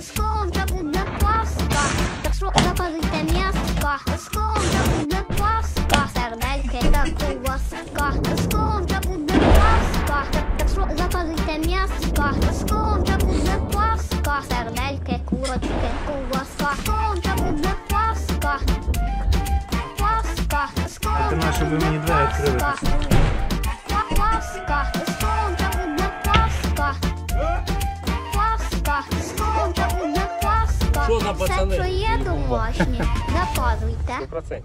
Скоро вже буде Пасха, так що запалите м'яска. Скоро вже буде Пасха, сердельки та ковбаска. Скоро вже буде Пасха, так що запалите м'яска. Скоро вже буде Пасха, сердельки, курочки, ковбаска. Скоро вже буде Пасха. Пасха, скоро Ти знаєш, щоб ви мені двері відкрили. Що за пацани? що є домашнє, заказуйте. 100%.